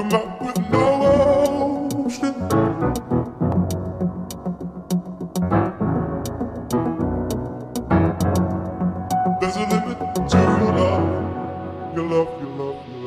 come up with no ocean. There's a limit to your love, your love, your love, your love.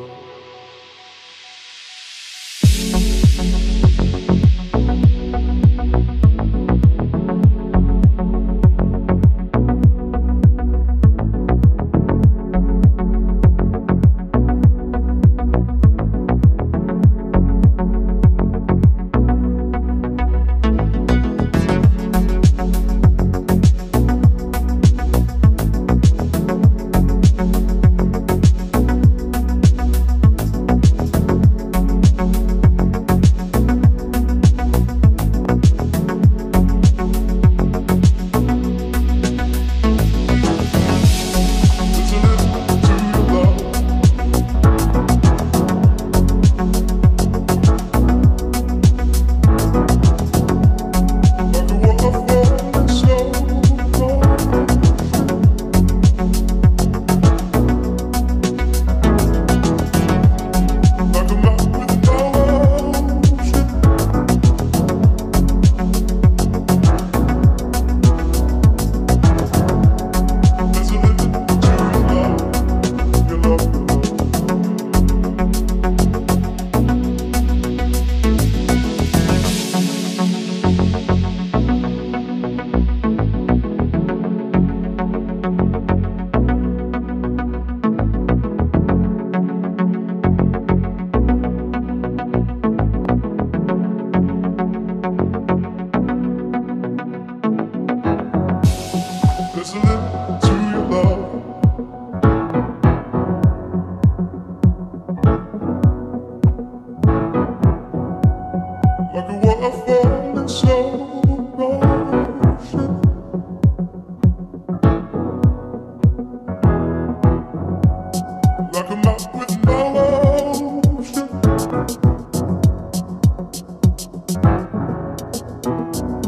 Listen you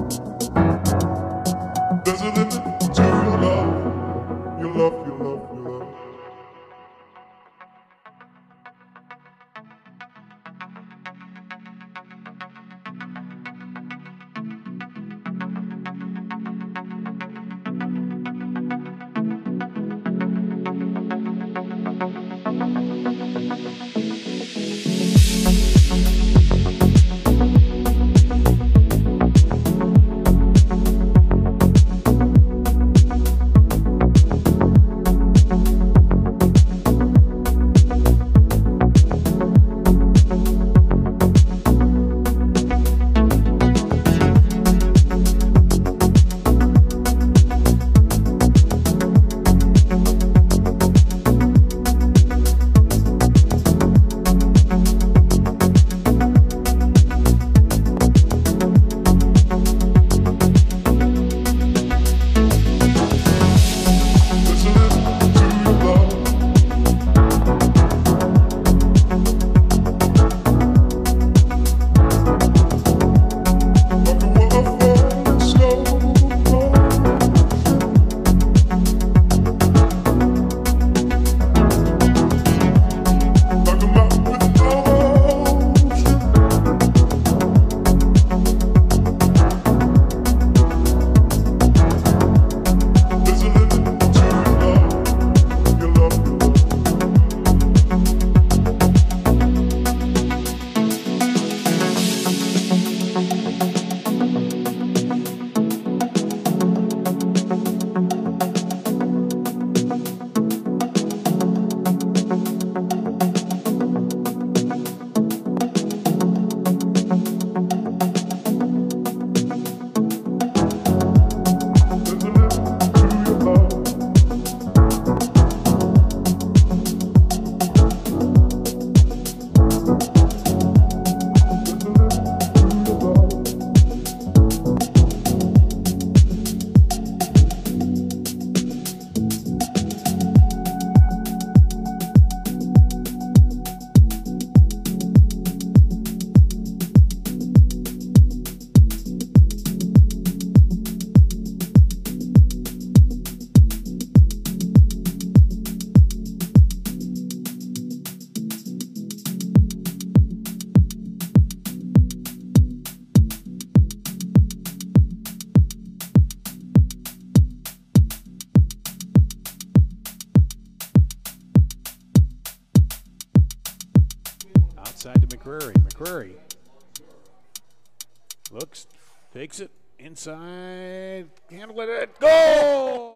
inside to McCreary. McCreary looks, takes it inside, handle it, goal!